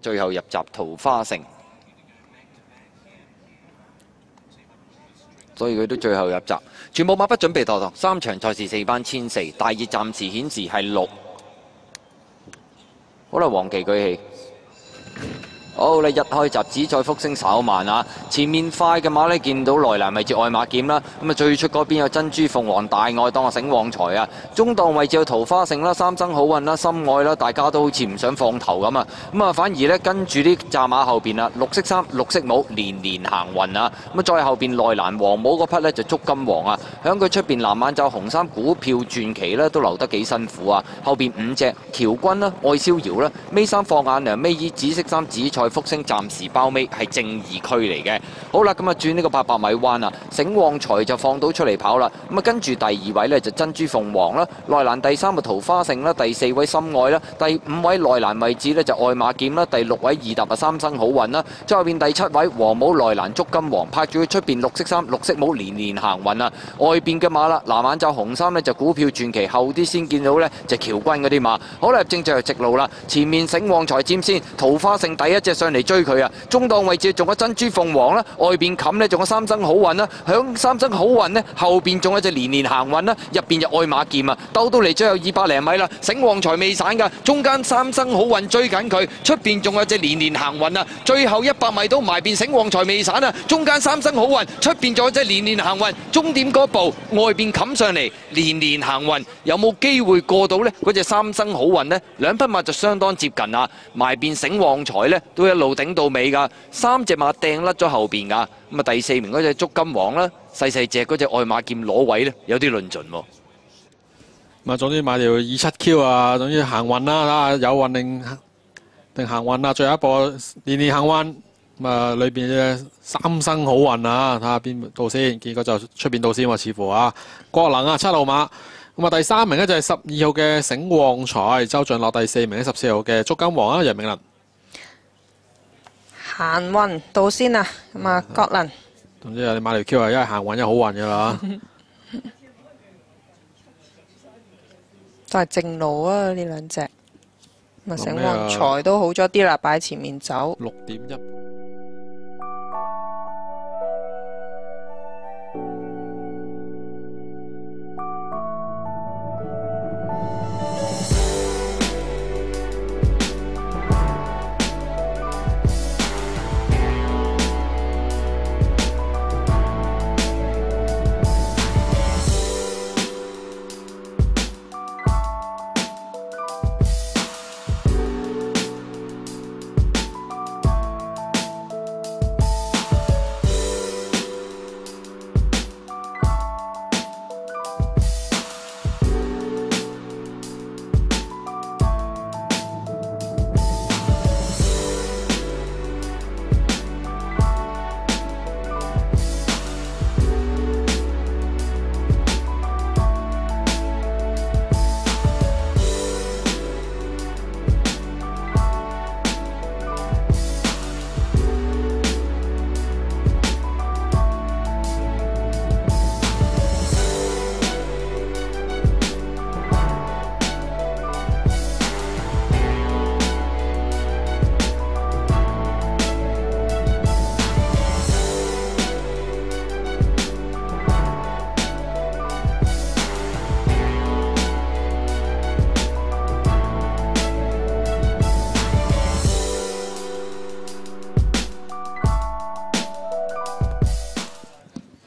最後入閘桃花城，所以佢都最後入閘。全部馬不準備墮堂，三場賽事四班千四，大熱暫時顯示係六。好啦，黃旗舉起。好啦，一開閘紫菜福星稍慢啊！前面快嘅馬呢，見到內欄位置愛馬劍啦，咁啊最出嗰邊有珍珠鳳凰大愛當啊醒旺財啊，中檔位置有桃花城啦、三生好運啦、心愛啦，大家都好似唔想放頭咁啊！咁啊反而呢，跟住啲扎馬後邊啊，綠色衫、綠色帽，連連行運啊！咁啊再後邊內欄黃帽嗰匹呢，就足金黃啊，響佢出邊藍眼罩紅衫股票傳奇呢，都留得幾辛苦啊！後邊五隻喬軍啦、愛逍遙啦、尾三放眼娘、尾二紫色衫紫菜。福星暫時包尾係正二區嚟嘅，好啦，咁啊轉呢個八百米彎啊，醒旺財就放到出嚟跑啦，咁啊跟住第二位呢，就珍珠鳳凰啦，內欄第三個桃花盛啦，第四位心愛啦，第五位內欄位置呢，就愛馬劍啦，第六位二搭啊三生好運啦，最後邊第七位黃帽內欄足金黃，拍住佢出邊綠色衫綠色帽連連行運啊，外邊嘅馬啦藍眼罩紅衫呢，就股票傳奇，後啲先見到呢，就喬軍嗰啲馬，好啦，正就直路啦，前面醒旺財佔先，桃花盛第一隻上嚟追佢啊！中檔位置仲有珍珠鳳凰啦，外边冚呢仲有三生好運啦，響三生好運呢，後邊仲有隻連連行運啦，入边就愛馬劍啊！兜到嚟最有二百零米啦，醒旺財未散噶，中間三生好運追緊佢，出边仲有隻連連行運啊！最後一百米都埋邊醒旺財未散啊，中間三生好運，出边仲有隻連連行運，終點嗰步外边冚上嚟連連行運，有冇機會過到呢？嗰隻三生好運呢？兩匹馬就相當接近啊，埋邊醒旺財呢，都一路頂到尾噶，三隻馬掟甩咗後邊噶，咁啊第四名嗰隻足金王啦，細細隻嗰隻愛馬劍攞位呢，有啲論盡喎。咁啊，總之買條二七 Q 啊，總之行運啦，睇下有運定定行運啊，最後一步年年行运。咁啊，裏邊嘅三生好運啊，睇下邊度先。结果就出边度先喎，似乎啊，郭能啊七號馬。咁啊，第三名呢就係十二號嘅醒旺财，周俊樂第四名，十四號嘅足金王啊，楊明麟。行運到先啊，咁啊，國能總之你買條 Q 啊一係行運一好運嘅啦。都係正路啊！呢兩隻，咁啊，醒旺財都好咗啲啦，擺前面走。六點一。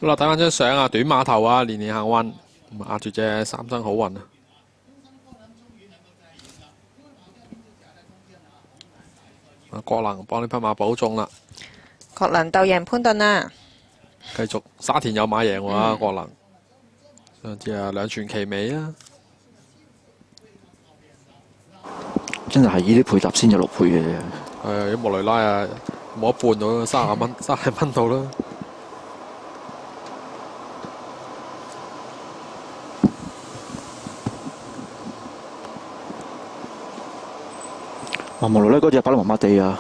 好啦，睇翻張相啊，短碼頭啊，年年行運，壓住隻三生好運啊！啊，國能幫呢匹馬保中啦，國能鬥贏潘頓啊！繼續沙田有馬贏喎，國能，上次啊兩全其美啊！真係係呢啲配搭先有六倍嘅啫。係啊，啲莫雷拉啊，冇一半到啦，三十蚊，三十蚊到啦。啊無路呢嗰隻擺得麻麻地啊，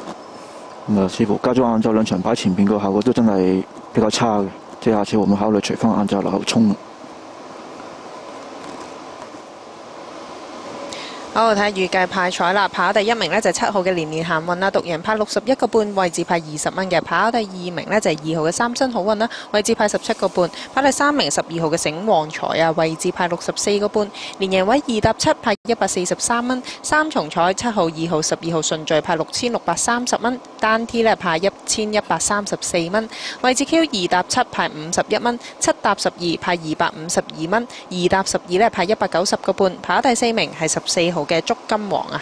咁啊，似乎加咗晏晝兩場擺前邊個效果都真係比較差嘅，即係下次會唔會考慮除翻晏晝落後衝？好，睇下預計派彩啦。跑第一名呢就係七號嘅連連行運啦，獨贏派六十一個半，位置派二十蚊嘅。跑第二名呢就係二號嘅三生好運啦，位置派十七個半。跑第三名十二號嘅醒旺財啊，位置派六十四個半。連贏位二搭七派一百四十三蚊。三重彩七號、二號、十二號順序派六千六百三十蚊，單 T 呢派一千一百三十四蚊。位置 Q 二搭七派五十一蚊，七搭十二派二百五十二蚊，二搭十二呢派一百九十個半。跑第四名係十四號嘅足金王啊！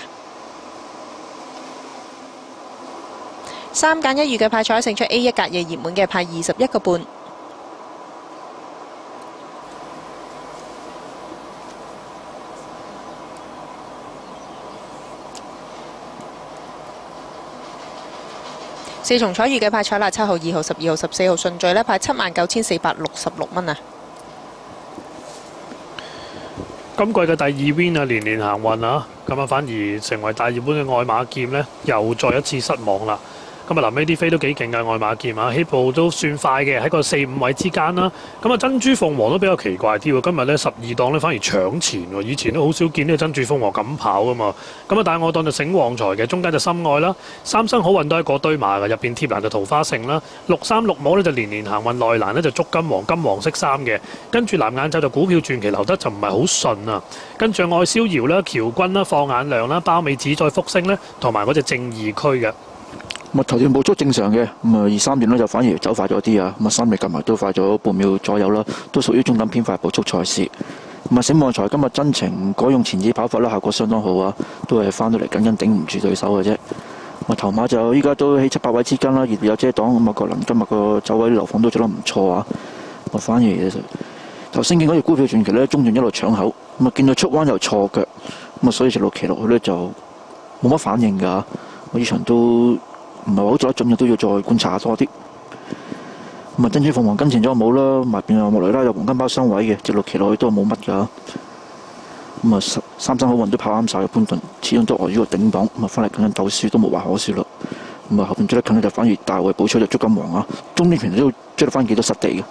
三揀一預嘅派彩勝出 A 一格夜熱門嘅派二十一個半。四重彩預嘅派彩啦，七號、二號、十二號、十四號順序呢派七萬九千四百六十六蚊啊！今季嘅第二 win 啊，年年行運啊，咁啊反而成為大熱門嘅愛馬劍呢，又再一次失望啦。咁啊，臨尾啲飛都幾勁嘅外馬劍啊，起步都算快嘅，喺個四五位之間啦。咁啊，珍珠鳳凰都比較奇怪啲喎，今日呢，十二檔呢反而搶前喎，以前都好少見呢個珍珠鳳凰咁跑噶嘛。咁啊，但係我當就醒旺財嘅，中間就心愛啦，三生好運都係嗰堆馬嘅，入邊貼欄就桃花盛啦，六三六五呢就連連行運，內欄呢就足金黃金黃色衫嘅，跟住藍眼仔就股票傳奇留得就唔係好順啊。跟住愛逍遙啦、喬軍啦、放眼亮啦、包尾子再福星呢，同埋嗰隻正義區嘅。咁啊頭段步速正常嘅，咁啊二三段呢就反而走快咗啲啊，咁啊三尾夾埋都快咗半秒左右啦，都屬於中等偏快步速賽事。咁啊醒旺財今日真情改用前置跑法啦，效果相當好啊，都係翻到嚟緊緊頂唔住對手嘅啫。咁啊頭馬就依家都喺七八位之間啦，而有遮擋，咁啊國林今日個走位流放都做得唔錯啊。咁啊反而頭先見嗰隻股票傳奇呢，中段一路搶口，咁啊見到出彎又錯腳，咁啊所以直路騎落去呢，就冇乜反應㗎。我呢場都〜唔係好做得準嘅，都要再觀察多啲。咁啊，珍珠鳳凰跟前咗冇啦，埋邊有莫雷拉有黃金包雙位嘅，直落騎落去都冇乜㗎。咁啊，三生好運都跑啱晒嘅潘頓，始終都礙於個頂榜，咁啊翻嚟緊緊鬥輸都無話可説咯。咁啊後邊追得近咧就反而大會補出就足金王啊，中間平時都追得翻幾多實地嘅。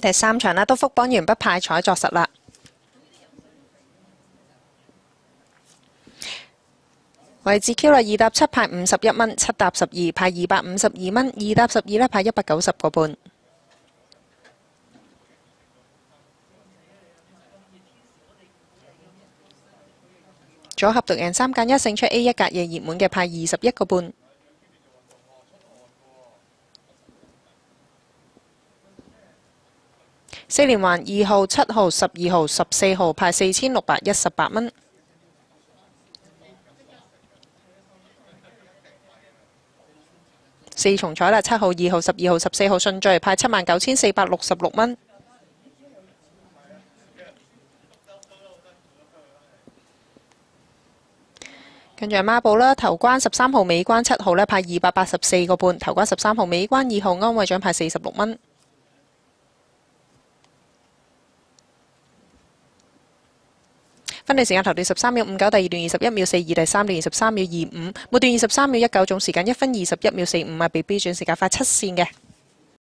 第三場啦，都福榜完不派彩作實啦。位置 Q 啦，二搭七派五十一蚊，七搭十二派二百五十二蚊，二搭十二呢派一百九十個半。組合獨贏三揀一勝出 A 一格夜熱門嘅派二十一個半。四連環二號、七號、十二號、十四號派四千六百一十八蚊。四重彩啦，七號、二號、十二號、十四號順序派七萬九千四百六十六蚊。跟住孖寶啦，頭關十三號、尾關七號呢派二百八十四個半，頭關十三號、尾關二號安慰獎派四十六蚊。分段時間頭段十三秒五九，第二段二十一秒四二，第三段二十三秒二五，每段二十三秒一九，總時間一分二十一秒四五啊！被標準時間快七線嘅。